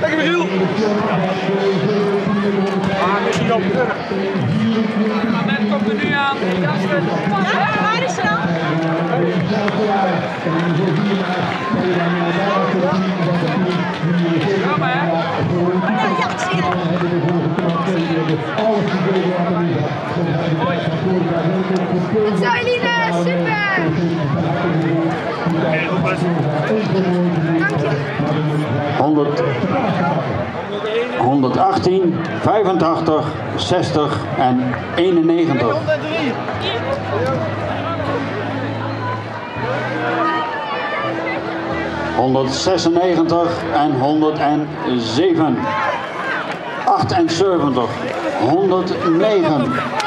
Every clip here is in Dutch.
Lekker Michiel! Ah, Michiel op terug. Ahmed komt er nu aan. Ja, waar is ze dan? Kom hè. Ja, ja, ik zie het. Zo, Eline, super! 100, 118, 85, 60 en 91. 196 en 107. 78, 109.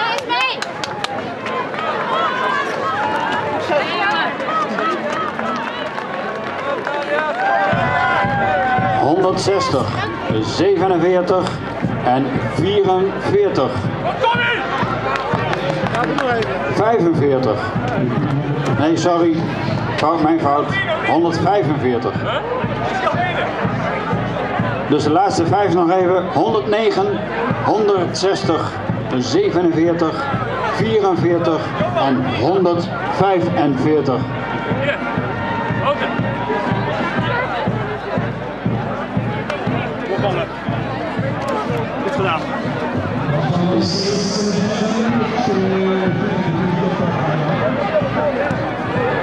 160, 47 en 44. Tommy! Ja, doe nog even. 45. Nee, sorry. Fout, mijn fout. 145. Dus de laatste vijf nog even. 109, 160, 47, 44 en 145. Gedaan.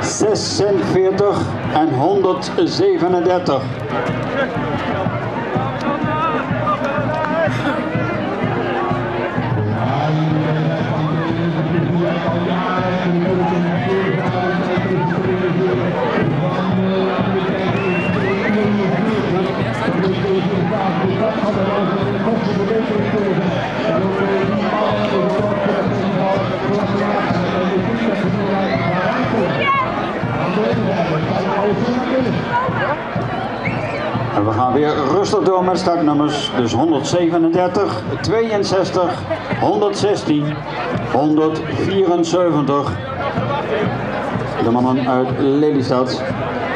46 en 137. Gaan weer rustig door met startnummers. Dus 137, 62, 116, 174. De mannen uit Lelystad.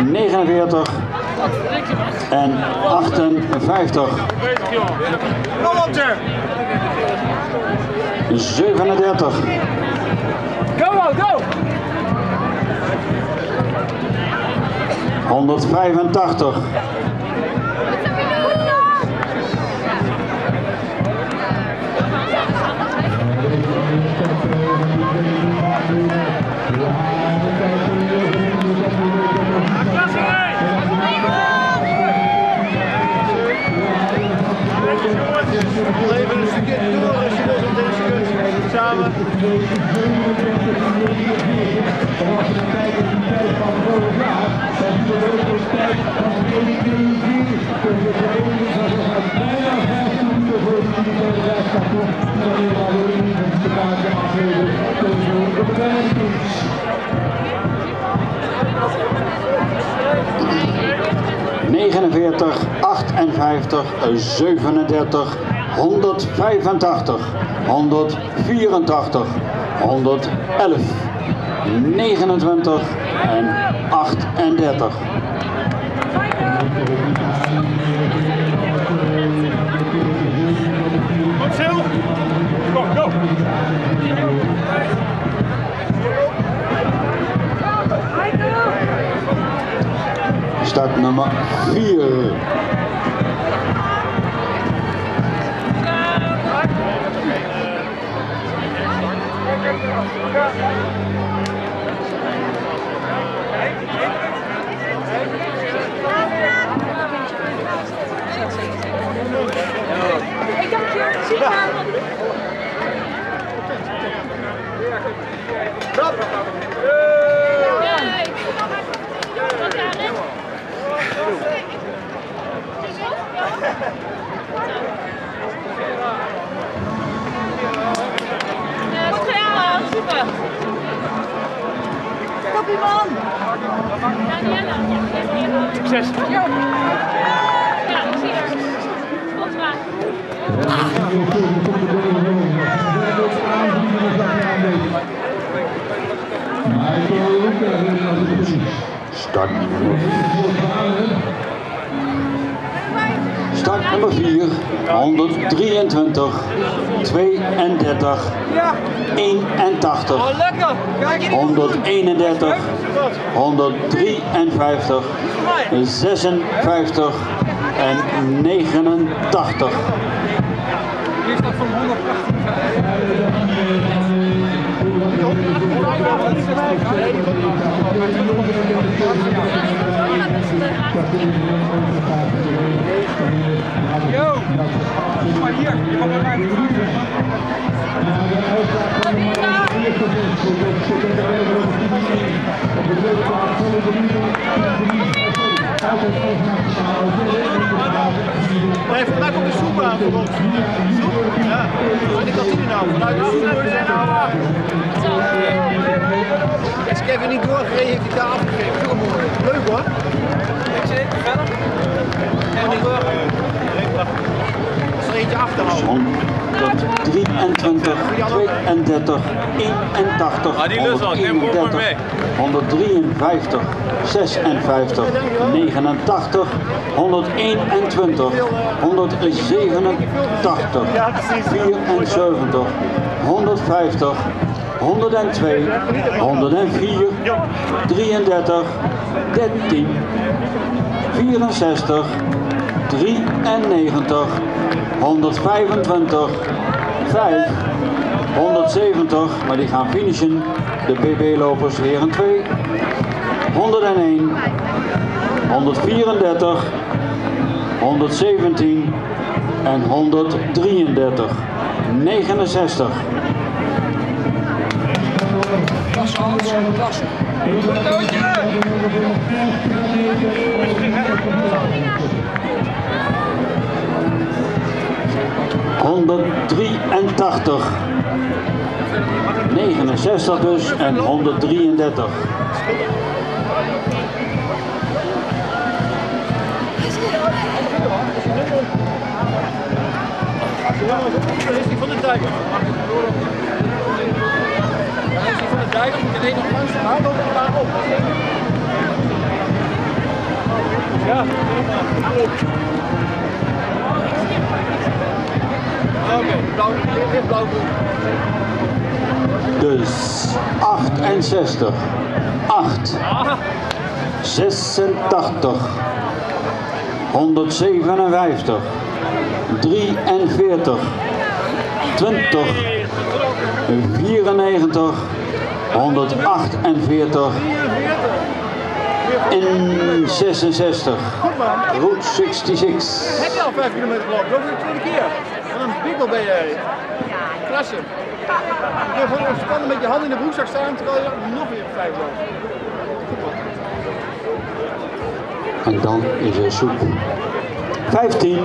49 en 58. Bezig, joh. Kom op, Jer. 37, Go, go, go! 185, 49, 58, 37, 185. 184, 111, 29 en 38. Kom, Sil. Kom, go. Start nummer 4. Ik dank je. Zie je aan. Goed gedaan, super. Kopie man. Daniela. Succes. Ja, ik zie haar. Goed gedaan. Start Start nummer 4, 123, 32, 81, Oh, lekker! Kijk 131, 153, 56 en 89. Hier staat van 118. Yo! Maar hier, je mag bij mij. Nee, vandaag komt de soep aan voor ons. Soep? Ja. En de kantine nou. Vanuit de zijn nou. Is Kevin niet doorgereden, heeft hij daar afgegeven. Leuk hoor. Verder. En. Is er eentje achterhouden. 123, 32, 81, Ah, die lust wel, neem hem gewoon 131, mee. 153, 56, 89, 121, 187, 74, 150, 102, 104, 33, 13, 64, 93, 125, 5, 170, maar die gaan finishen. De BB-lopers weer een 2, 101, 134, 117 en 133, 69. ...183. 69 dus en 133. Dat is die van de dijk. Van de dijk. Moet alleen nog langs. Hou dan de baan op. Ja. Oké, blauw, dit blauw. Dus 68, 8, 86, 157, 43, 20, 94, 148 en 66. Route 66. Heb je al 5 kilometer gelopen? Dat is de tweede keer. Wat een bikkel ben jij. Klasse. Je ontspannen met je hand in de broekzak staan terwijl je nog weer 5 loopt. En dan is er soep. 15.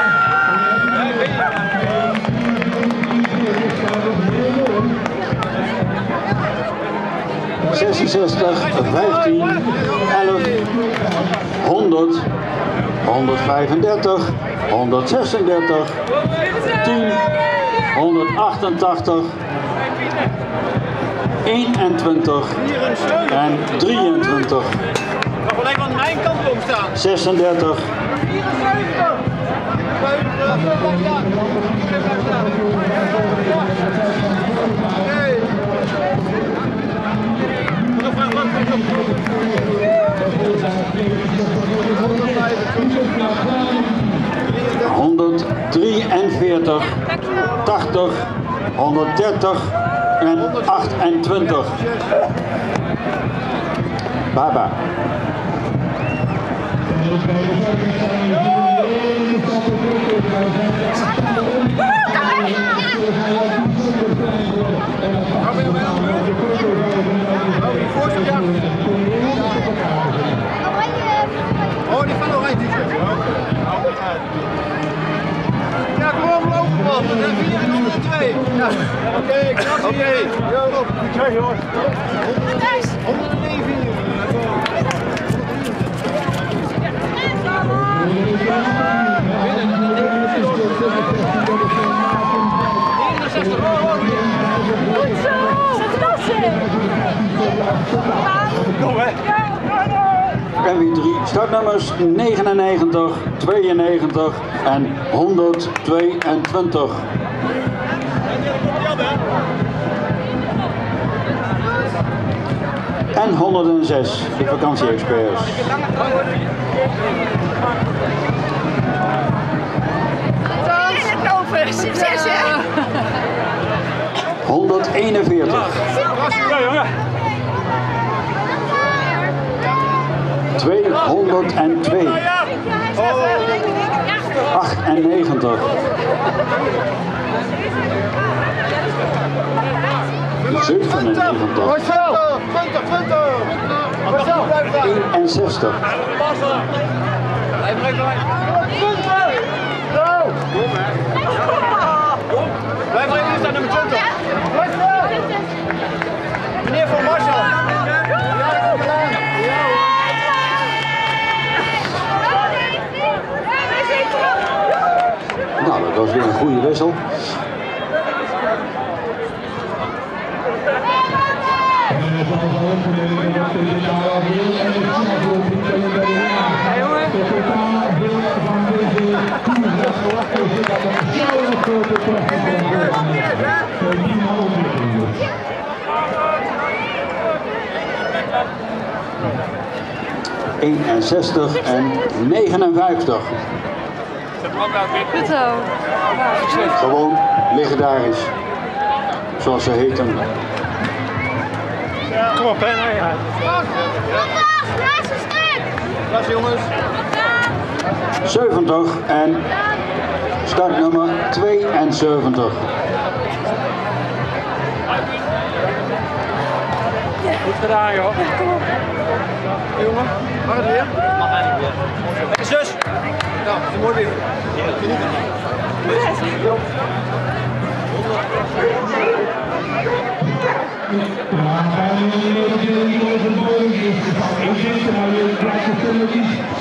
66, 15, 11, 100, 135, 136, 10, 188, 21 en 23, Mag wel even aan mijn kant op staan. 36, 74! 143, 80, 130 en 28. Baba. Oh, die ja. Van oranje t-shirt. Ja, op, lopen man. We zijn 4 en 102. Ja. Oké, klasse. Oké. Jo, op. Twee jongens. 109 hier. Goed zo! Klasse! Kom hè. En weer drie startnummers 99, 92 en 122. En 106, de vakantie-experts. Over! Succes hè! 141, Ja, jongen. 202, Oh, 98, 97, Marcel. 20, 20. Marcel, blijf daar. 61, Hij blijft erbij. 20. Zo. Blijf er even staan, nummer 20. Was weer een goede wissel. eenenzestig en 59. Goed zo. Gewoon legendarisch. Zoals ze heten. Kom op, hè. Nou ja. Stuk! Klasse, jongens. 70 en startnummer 72. Goed gedaan, joh. Jongen, mag het weer? Mag eigenlijk weer. Там, зимовий. Thank you.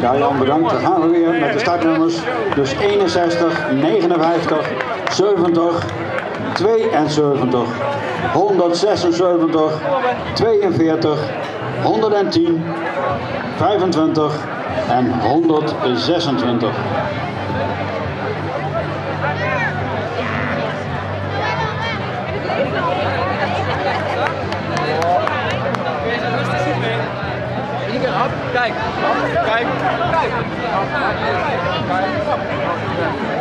Ja Jan, bedankt. Dan gaan we weer met de startnummers. Dus 61, 59, 70, 72, 176, 42, 110, 25 en 126. Keer hap. Kijk.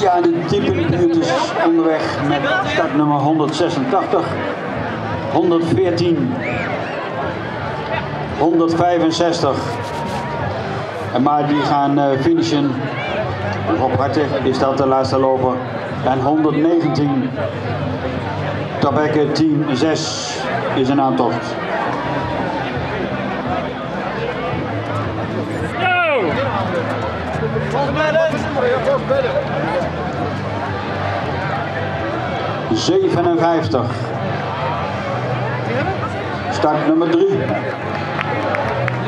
Ja, de 10 minuten is onderweg met startnummer 186, 114, 165. En maar die gaan eh, finishen Rob Hartig is dat de laatste loper. En 119. Tabekke team 6 is een aantocht. 57. Start nummer 3.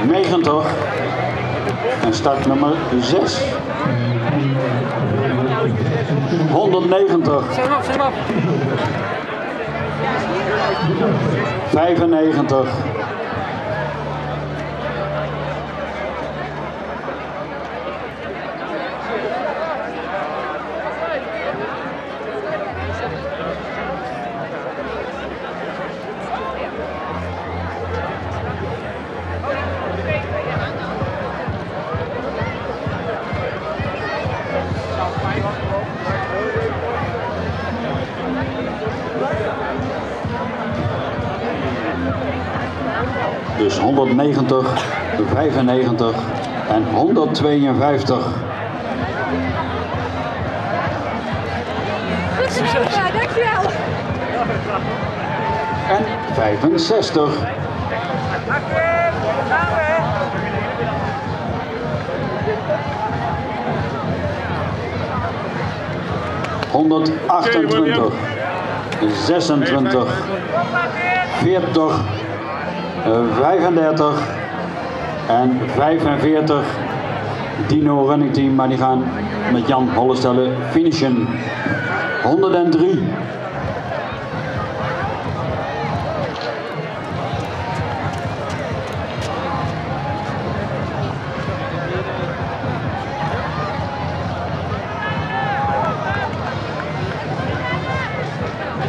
90. En start nummer 6. 190. 95. 95 en 152. Goed ja, dankjewel. En 65. Honderdachttwintig, 26, 40, eh, 35 en 45. Dino Running Team, maar die gaan met Jan Hollestelle finishen. 103.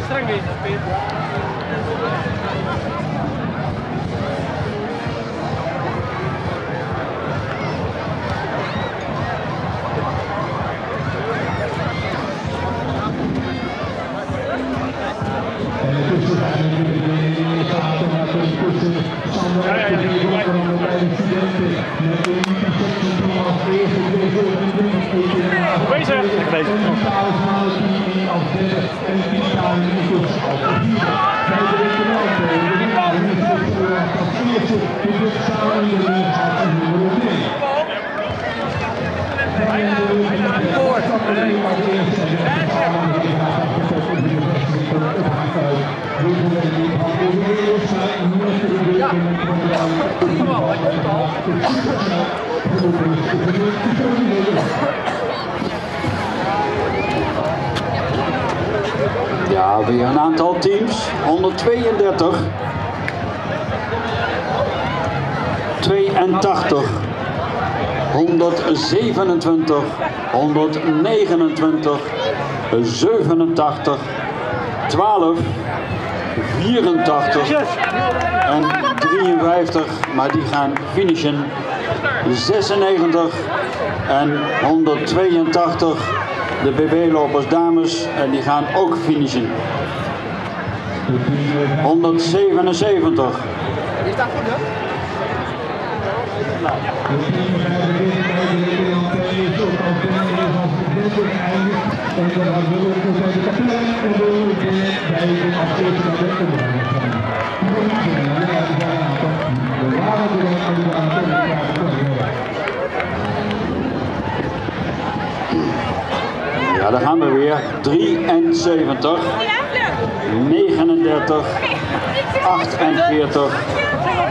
Streng 32. 82. 127, 129, 87, 12, 84 en 53, maar die gaan finishen. 96 en 182, de BB-lopers dames, en die gaan ook finishen. 177. Is dat goed, hè? Ja, daar gaan we weer. 73, 39, 48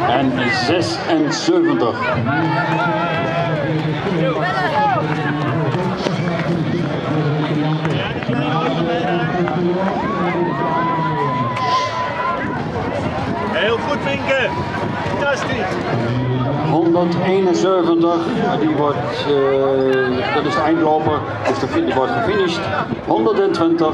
en 76. Heel goed, Vinken. Fantastisch. 171, maar die wordt, eh, dat is de eindloper, dus de die wordt gefinished. 120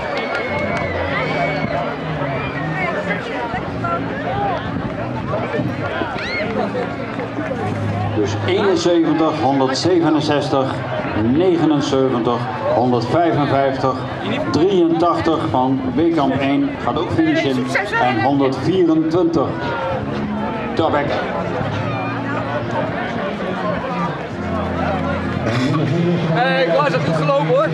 Dus 71, 167, 79, 155, 83 van Wekamp 1 gaat ook finishen en 124. Tabek. Hé, Klaas heeft goed gelopen hoor.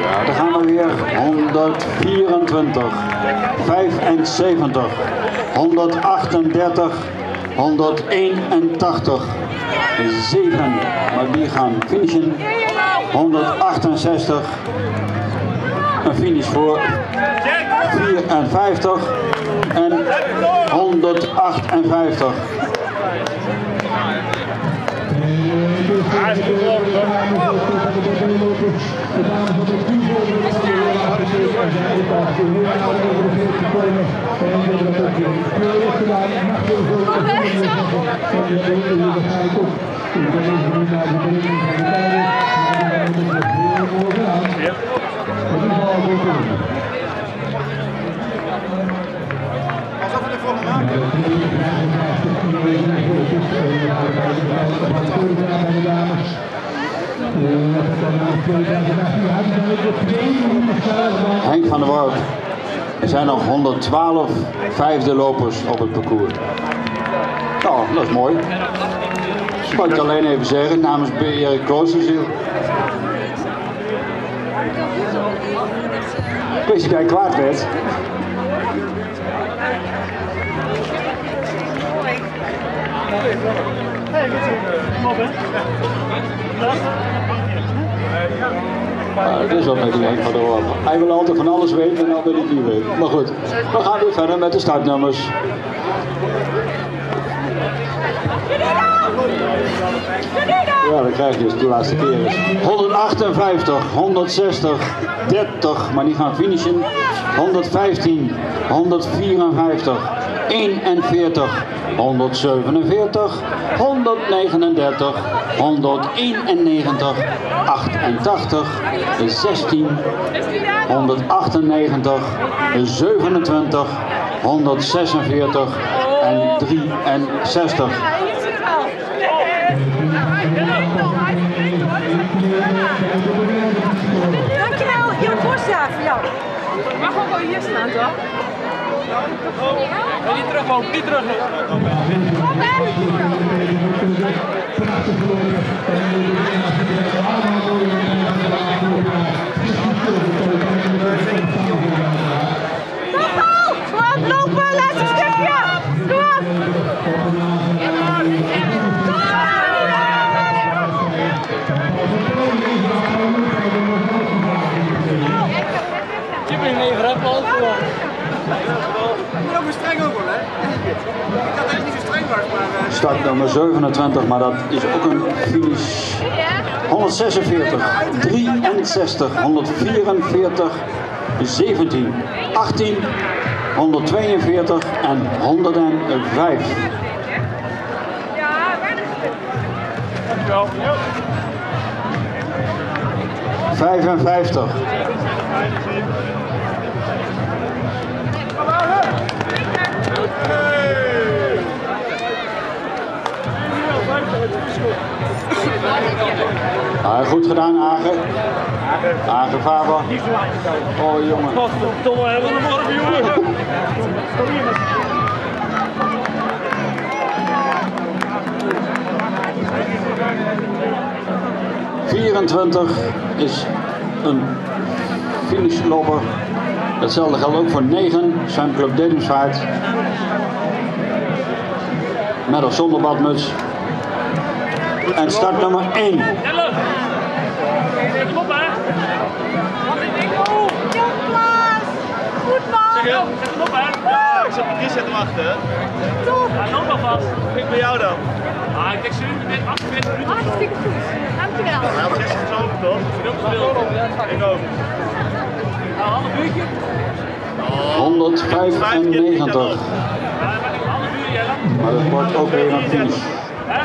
Ja, dan gaan we weer. 124, 75, 138, 181, 7. Maar die gaan finishen. 168. Een finish voor 54 en 158. Alsof we ervoor maken. Henk van der Woud. Er zijn nog 112 vijfde lopers op het parcours. Nou, dat is mooi. Dat wou ik alleen even zeggen namens B. Erik Kloosterziel. Wees jij kwaad werd. Ja, dat is wel met die van Woud. Hij wil altijd van alles weten en ik niet weten. Maar goed, we gaan weer verder met de startnummers. Ja, dat krijg je als het de laatste keer is. 158, 160, 30, maar die gaan finishen. 115, 154, 41, 147, 139, 191, 88, 16, 198, 27, 146 en 63. Je wel hier staan, toch? Oh, niet terug, man. Niet terug. Kom Start nummer 27, maar dat is ook een finish. 146, 63, 144, 17, 18, 142 en 105. Dankjewel. 55, Ah, goed gedaan, Agen. Agen Faber. Oh jongen. Wat verdomme, hebben we morgen, jongen. 24 is een finishloper. Hetzelfde geldt ook voor 9, zwemclub Dedemsvaart. Met of zonder badmuts. En start nummer 1. Jelle! Zet hem op, hè? Goed man! Zet hem op, hè? Ja, ik zet Patrice zet hem achter. hè. Top! Ja, loop maar vast. Het bij jou dan? Ah, ik denk 7 minuten, 48 minuten. Hartstikke goed. Dankjewel. Ja, maar is het zo toch? Veel te veel. Ik ook. Nou, een half uurtje. 195. Ja, maar het wordt ook weer een finish.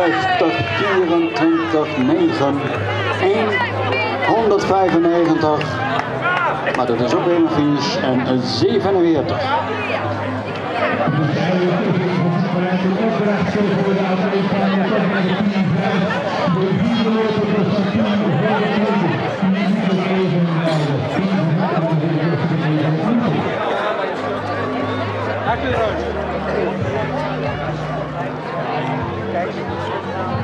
55, 24, 9, 1, 195. Maar dat is ook weer een finish en een 47. Ja,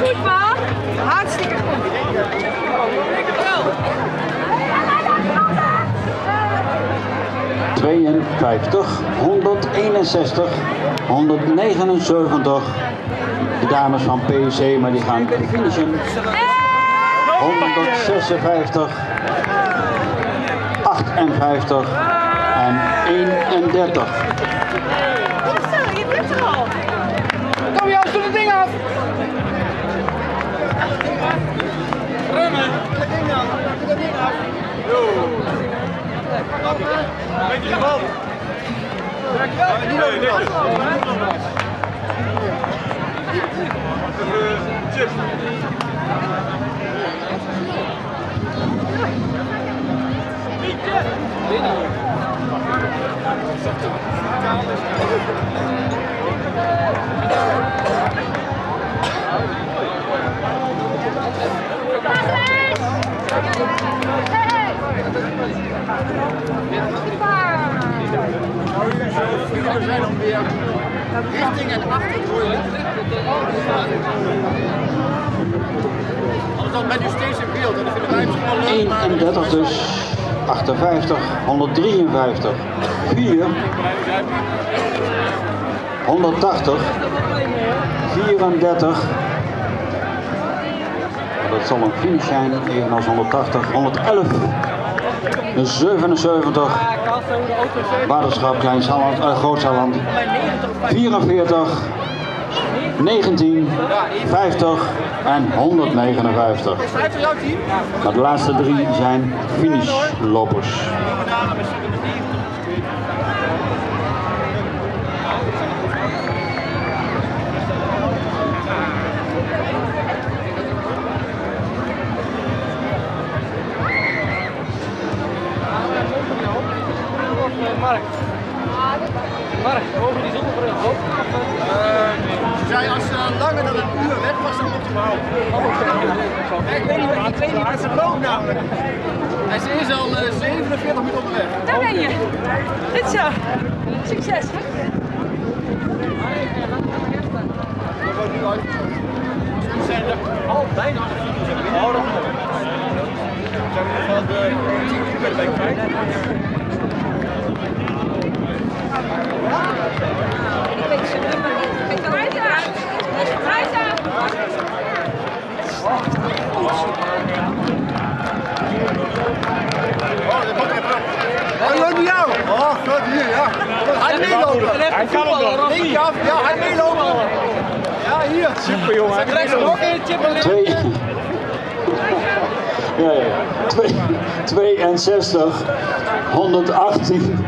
goed man. Hartstikke goed. Wel. 52, 161, 179. De dames van PEC, maar die gaan finishen. 156, 58 en 31. Weet je wat? Ja, niet over dat. Chips. We zijn richting achtergooien. Anders dan u steeds in beeld en dat vinden wij misschien wel leuk. maar- 31 dus, 58, 153, 4, 180, 34. Dat zal een finish zijn, evenals 180, 111, 77, Waterschap Klein Salland, uh, Groot Salland, 44, 19, 50 en 159. Schrijf voor jouw team. Maar de laatste drie zijn finishlopers. Mark, over die zonnebril. Ze zei als ze langer dan een uur weg was, dan moet je behouden. Ik weet niet, ik weet niet wat ze loopt namelijk. En ze is al eh, 47 minuten onderweg. Daar ben je. Goed zo. Succes. Ze zijn er al bijna aan de. Oh. We zijn geval de 10 kilometer bij kwijt. Ik Hij. Hij loopt niet. Oh, hier, ja. Hij meelopen. Hij kan ja, hij meelopen. Ja, hier. Super, jongen. Hij een ook in het Twee. Ja, 62, 118.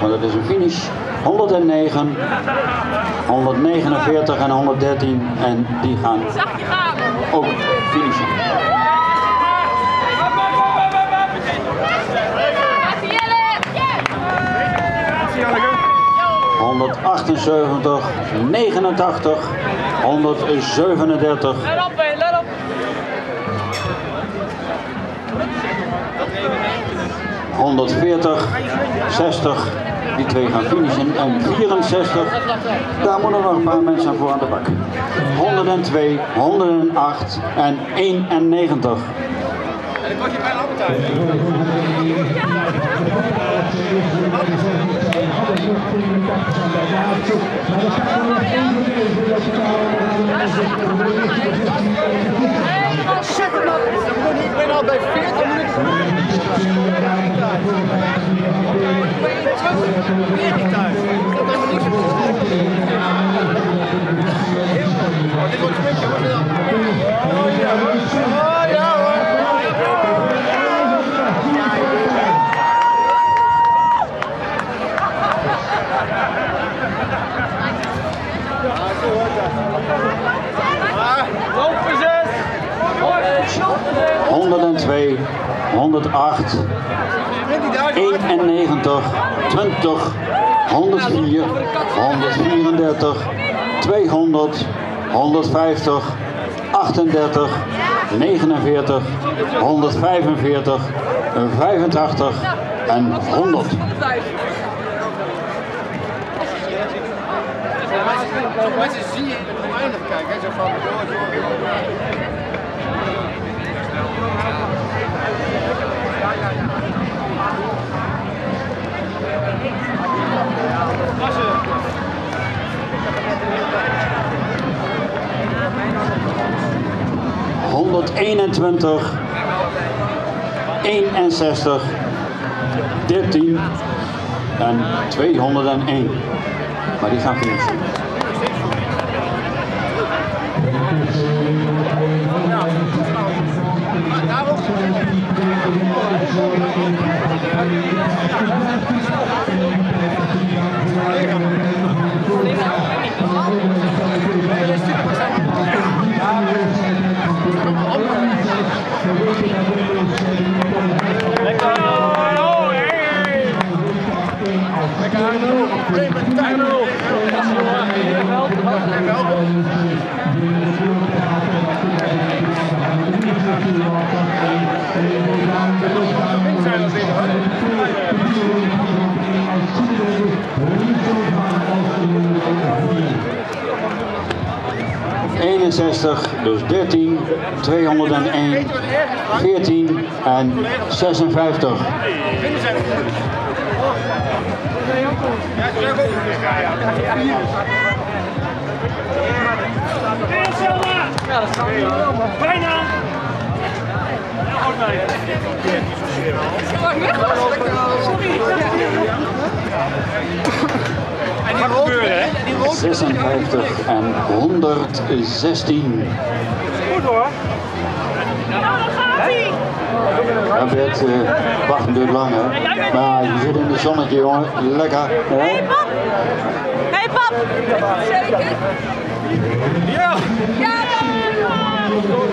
maar dat is een finish. 109, 149 en 113 en die gaan. ook finishen. Gaat ie, Jelle. Yeah. 178, 89, 137, Let op, let op. 140, 60, die twee gaan finishen. En 64, daar moeten nog een paar mensen voor aan de bak. 102, 108 en 91. En ik word je bijna appetijt. Shit, man. Ik ben al bij 40 minuten. Ik ben thuis. Dat is niks Oh, hoor. Oh ja hoor. Lopen ze. 102, 108, 91, 20, 104, 134, 200, 150, 38, 49, 145, 85 en 100. Mensen zie je oneindig kijken, zo van door, door, door. honderdeenentwintig, 61, 13 en 201. Maar die gaan finishen. Lekker. 61, dus 13, 201, 14 en 56. Ja, dat. Bijna! Ja, die rood, en die rood 56 en 116. Goed hoor. Nou, dan gaat hij. Ja, Bert, uh, wachten duurt lang hè. Maar je zit in het zonnetje jongen, lekker. Hé, Hè? hey, pap. Hé, hey, pap. Zeker. Ja! Ja, Dankjewel.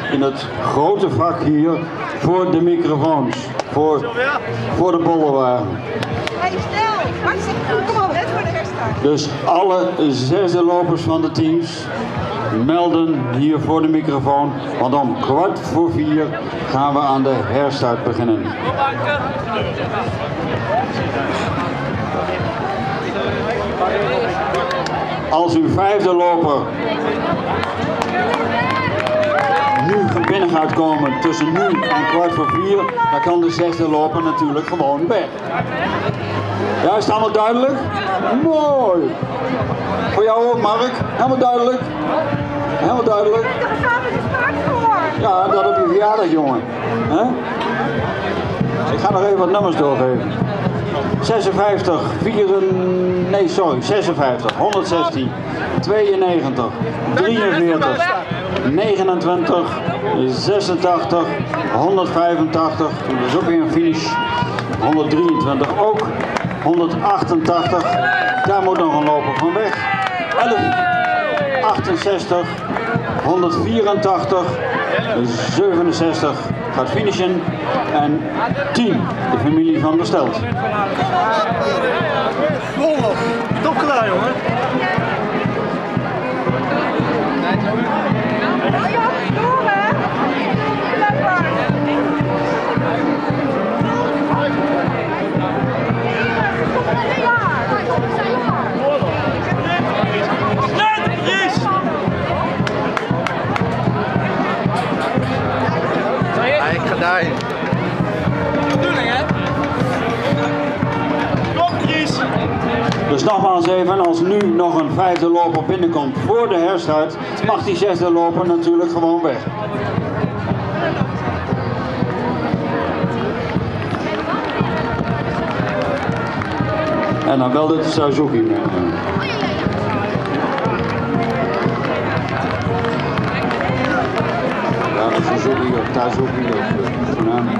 in het grote vak hier voor de microfoons. Voor, voor de bollenwagen. Hey, snel! Max, kom op, net voor de herstart. Dus alle zesde lopers van de teams melden hier voor de microfoon. Want om kwart voor vier gaan we aan de herstart beginnen. Als uw vijfde loper binnen gaat komen tussen nu en kwart voor vier, dan kan de zesde loper natuurlijk gewoon weg. Ja, is het allemaal duidelijk? Mooi. Voor jou ook, Mark? Helemaal duidelijk? Helemaal duidelijk? Ja, dat op je verjaardag, jongen. Ik ga nog even wat nummers doorgeven. 56, 4, nee sorry, 56, 116, 92, 43, 29, 86, 185, dat is ook weer een finish, 123 ook, 188, daar moet nog een loper van weg, 11, 68, 184, 67 gaat finishen en 10 de familie van der Stelt. Volop. Top gedaan, jongen. Dus nogmaals even, als nu nog een vijfde loper binnenkomt voor de herstart, mag die zesde loper natuurlijk gewoon weg. En dan wel de Suzuki. Ja, de Suzuki of Tazuki of eh, Tsunami.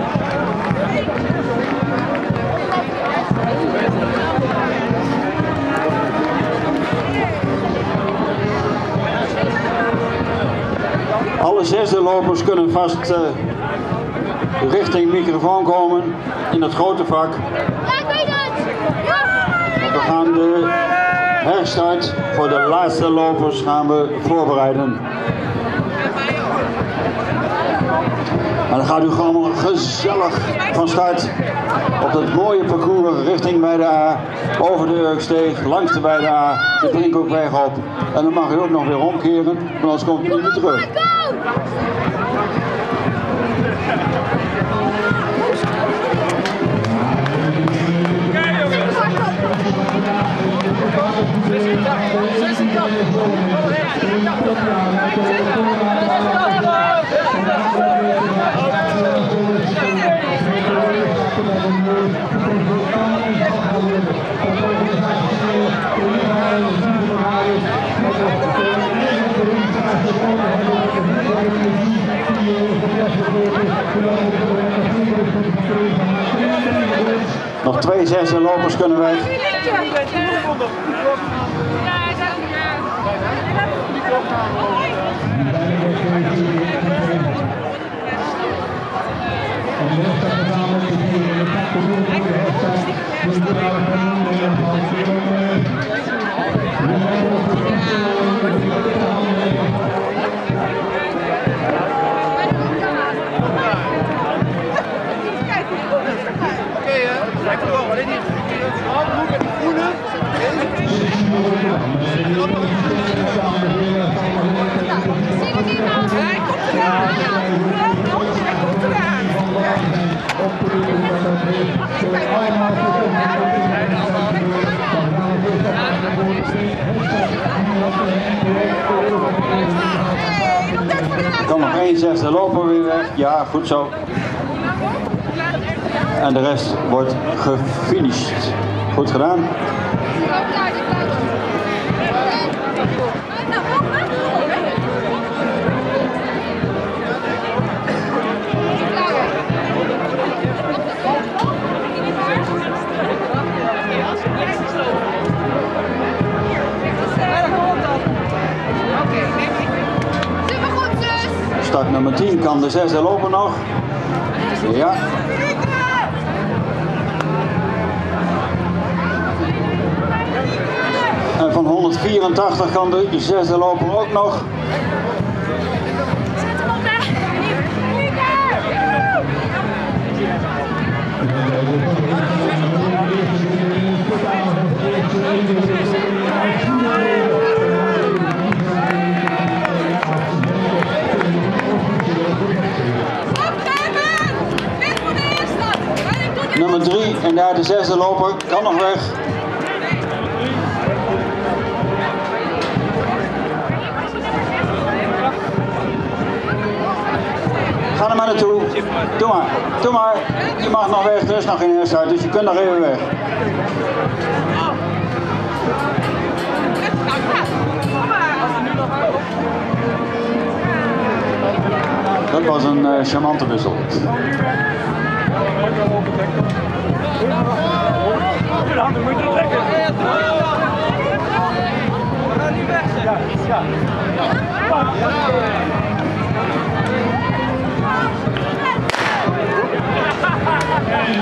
Alle zesde lopers kunnen vast eh, richting microfoon komen in het grote vak. Het. We gaan de herstart voor de laatste lopers gaan we voorbereiden. En dan gaat u gewoon gezellig van start op dat mooie parcours richting bij de A, over de Urksteeg, langs de bij de A, de Brinkhoekweg op. En dan mag u ook nog weer omkeren, want anders komt u niet meer terug. Nog twee zesde lopers kunnen weg. Oké, hè? Lekker door. Alleen die groene. Hey, nog één zesde loper weer weg. Ja, goed zo. En de rest wordt gefinished. Goed gedaan. Start nummer 10 kan de zesde lopen nog. Ja. Van 184 kan de zesde loper ook nog. Nummer 3 en daar de zesde loper kan nog weg. Ga er maar naartoe. Doe maar. Doe maar. Je mag nog weg. Er is nog geen herstart, dus je kunt nog even weg. Dat was een uh, charmante wissel. Lekker. Ja, ja.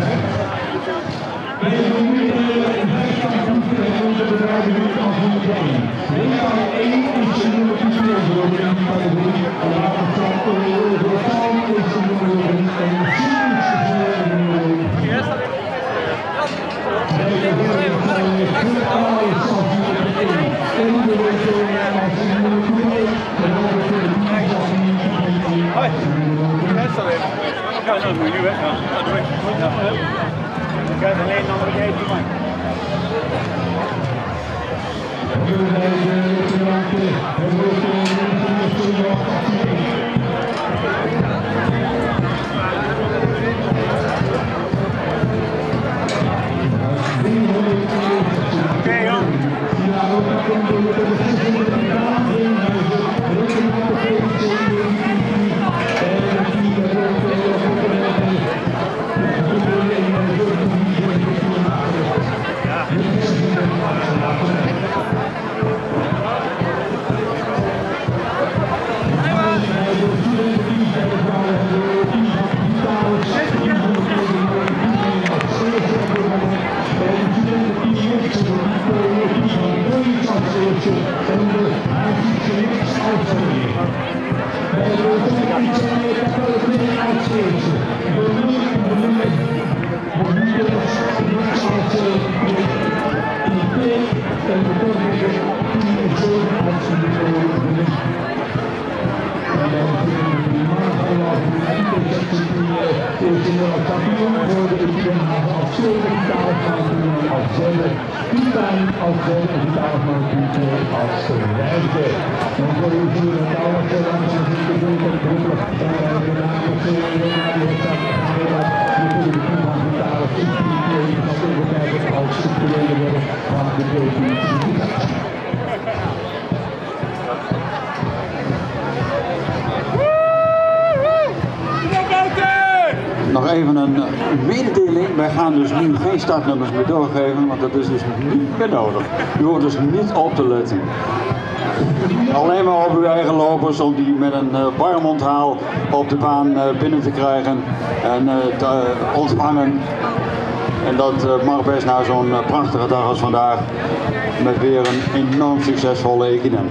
Hoi. Ja, dat moet je nu. Ja, dat doe ik. Because to lane number 81. Dat is dus niet meer nodig. U hoort dus niet op te letten. Alleen maar op uw eigen lopers om die met een uh, warm onthaal op de baan uh, binnen te krijgen en uh, te ontvangen. En dat mag best na zo'n prachtige dag als vandaag met weer een enorm succesvolle Ekinen.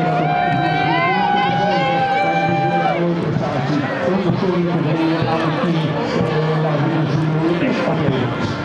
Thank you. and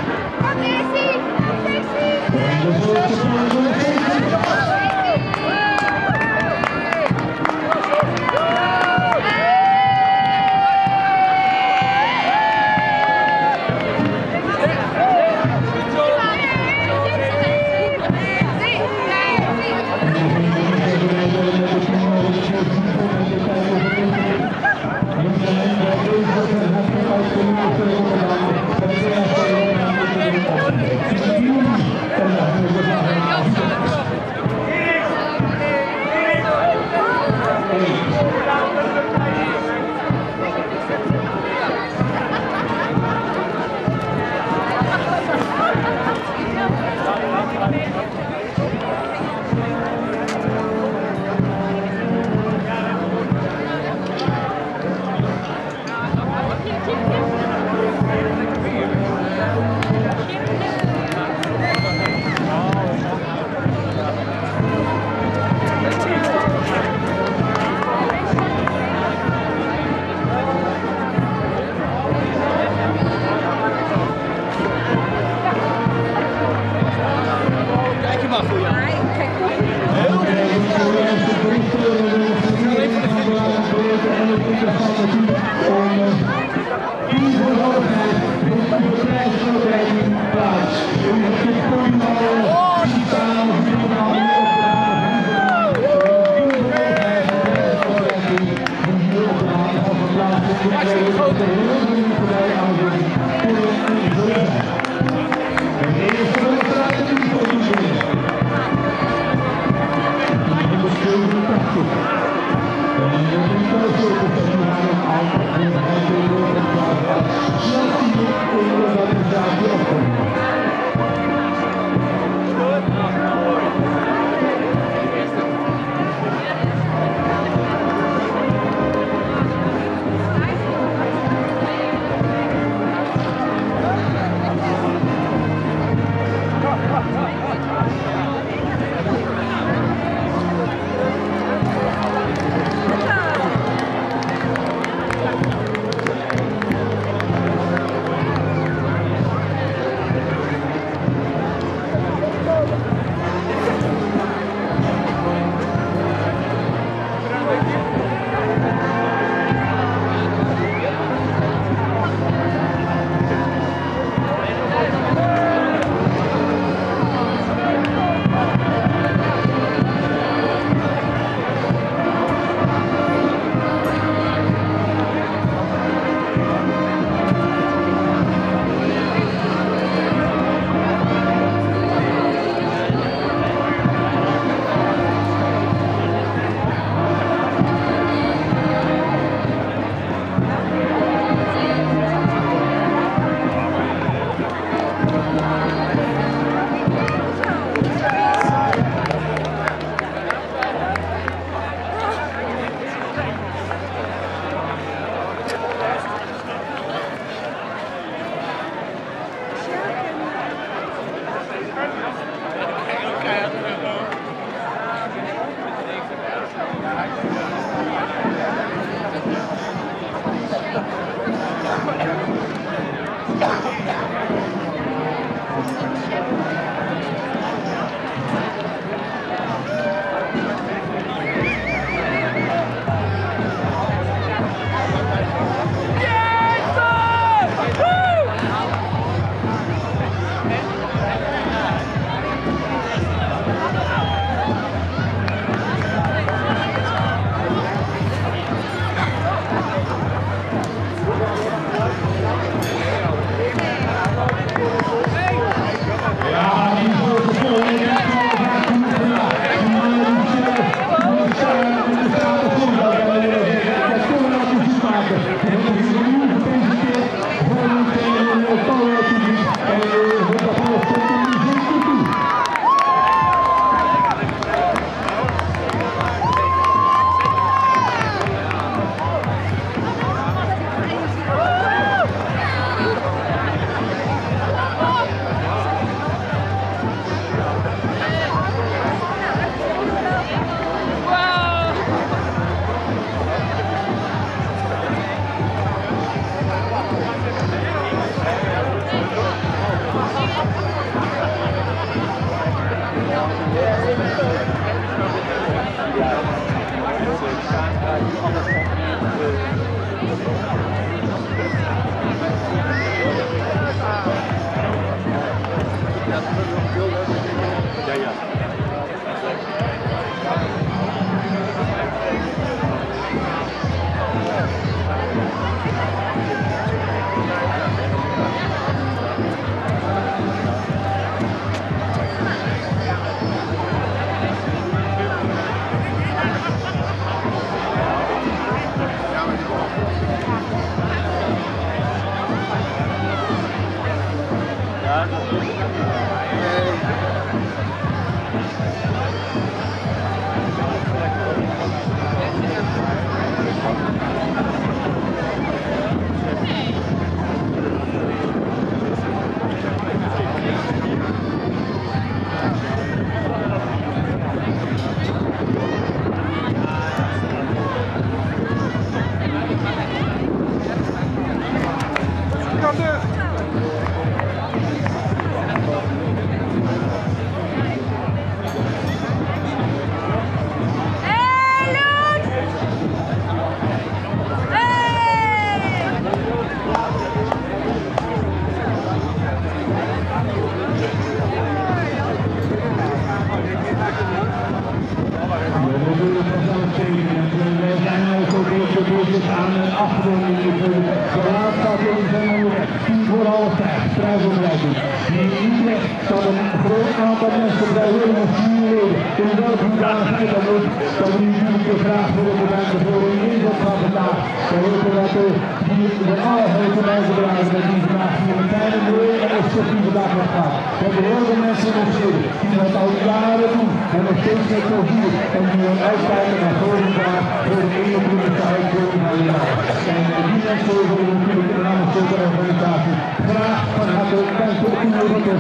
graag van harte danken op uw route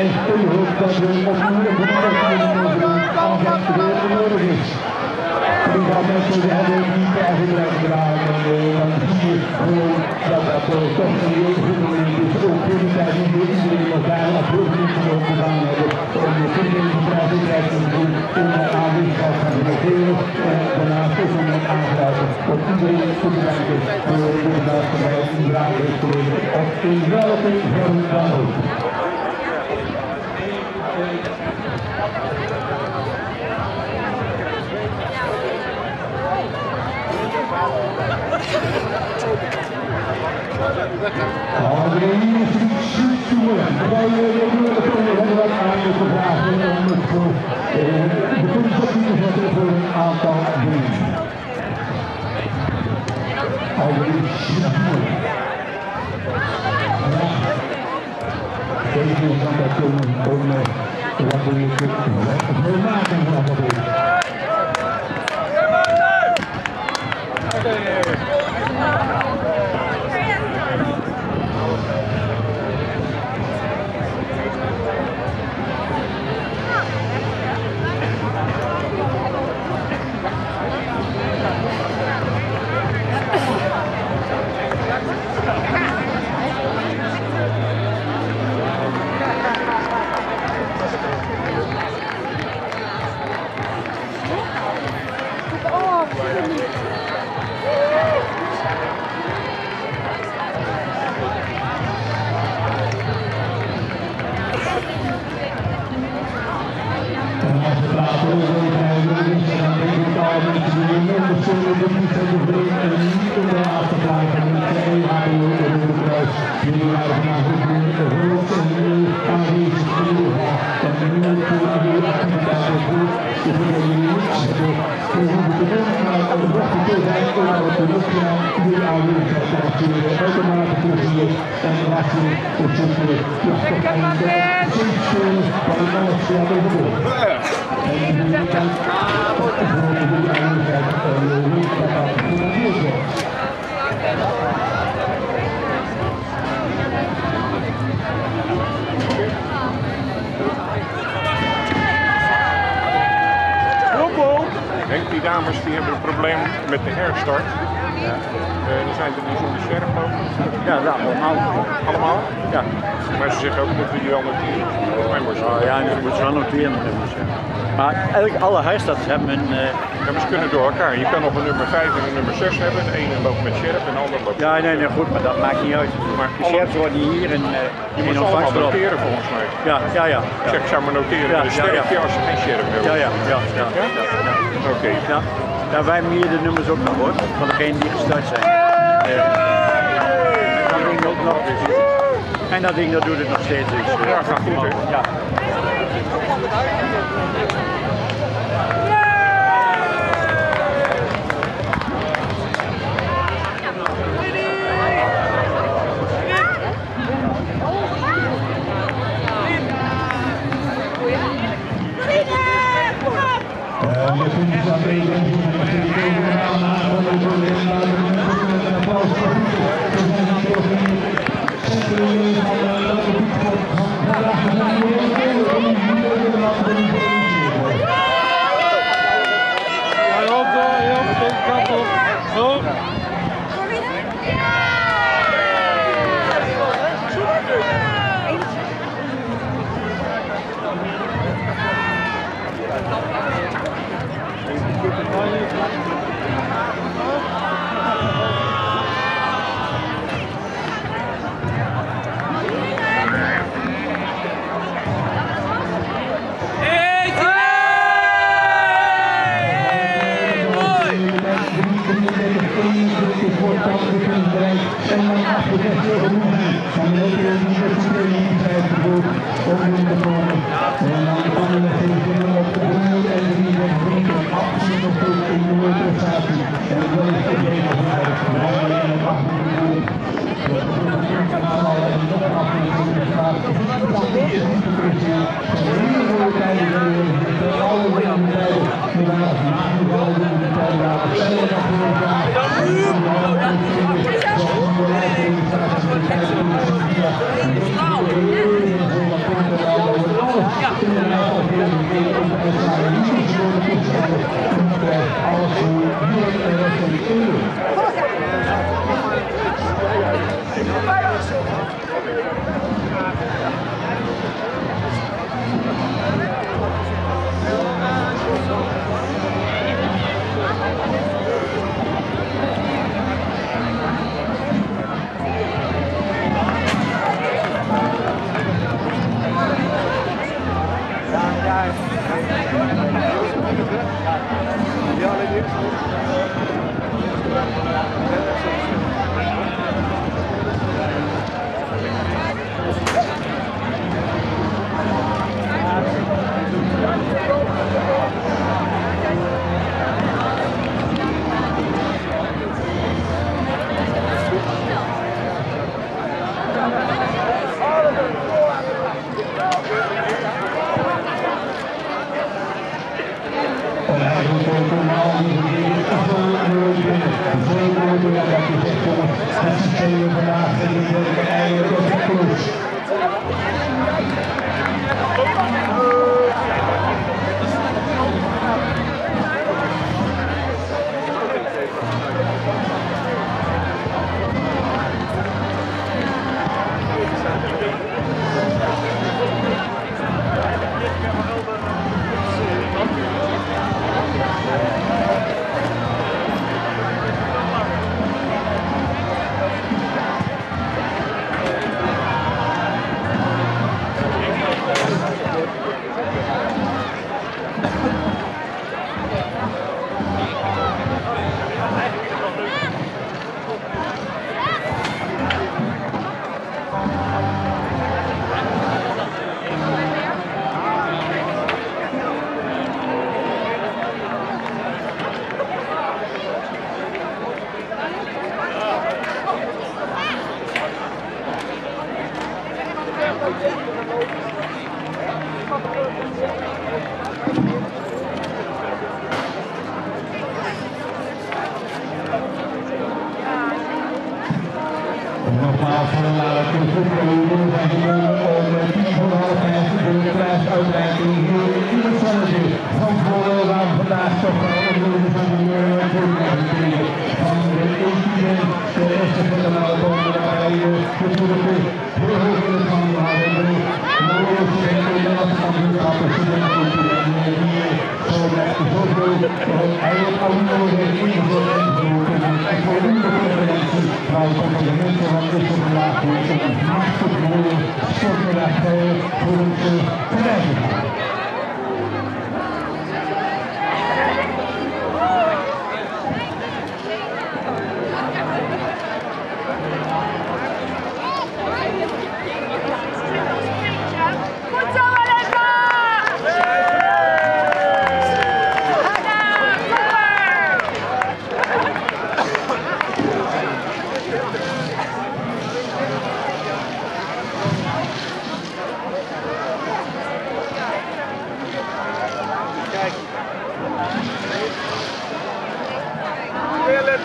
en de hoop dat we opnieuw een goede kunnen doen als dat weer nodig is. Die gaan mensen die hebben niet eigenlijk gedaan en dan zie je gewoon dat dat toch een heel goed die die dames die hebben een probleem met de herstart. Ja. Dan zijn ze dus zonder scherp ook. Ja, ja, allemaal. Allemaal? Ja. Maar ze zeggen ook dat we die wel noteren. Volgens mij Oh, ja, nu moeten ze wel noteren. Maar eigenlijk alle huisstarters hebben een... Uh... Ja, maar ze kunnen door elkaar. Je kan nog een nummer 5 en een nummer 6 hebben. De ene loopt met scherp en de ander loopt Ja, nee, nee, goed, maar dat maakt niet uit. Maar de scherps worden hier in, uh, je moet allemaal noteren volgens mij. Ja, ja, ja. Ik zeg, ik zou maar noteren Ja, een als ze geen. Ja, ja, ja. ja, ja, ja. Oké. Ja. Ja, wij hebben hier de nummers ook nog hoor, van degenen die gestart zijn. Eh, dat ding ook nog. En dat ding dat doet het nog steeds. Dus, eh, Ja, gaat goed, hè? Ja. Mooi!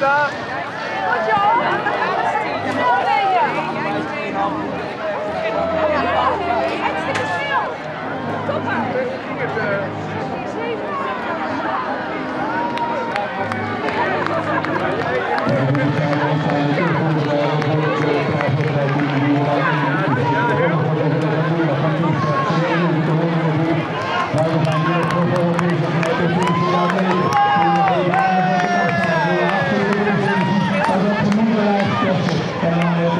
Linda. Goed joh. Hartstikke snel. Kom maar.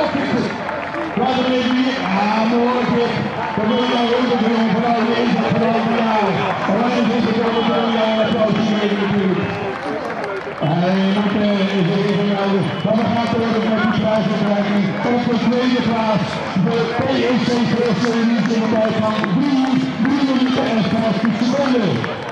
klapjes. Praat er even hier. Ah, mooi Flip. Dat wil ik jou ook doen. Vooral de eerste, vooral de jou. Oranje vissen komen voor jou. En applaus geven natuurlijk. Hij moet even even houden. Maar we gaan door met die prijsverkrijging. Op de tweede plaats de PEC Presse Release in de tijd van 3 minuten en 50 seconden.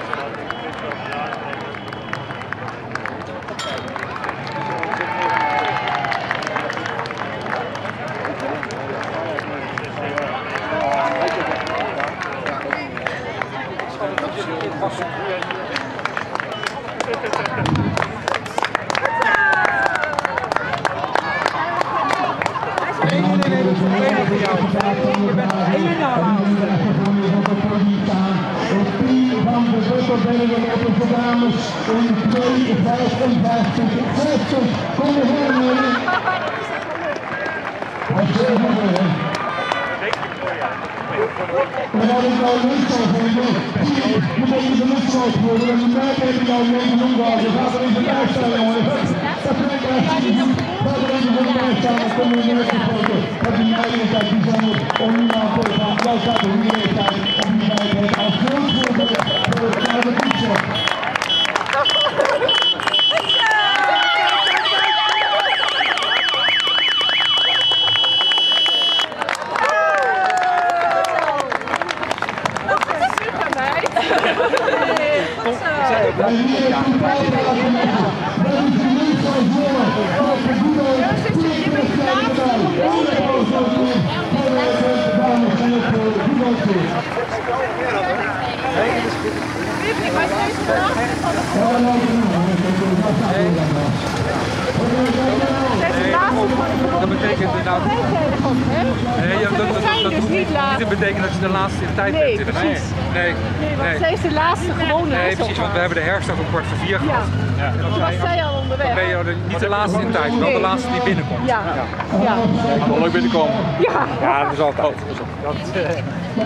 Die binnenkomt.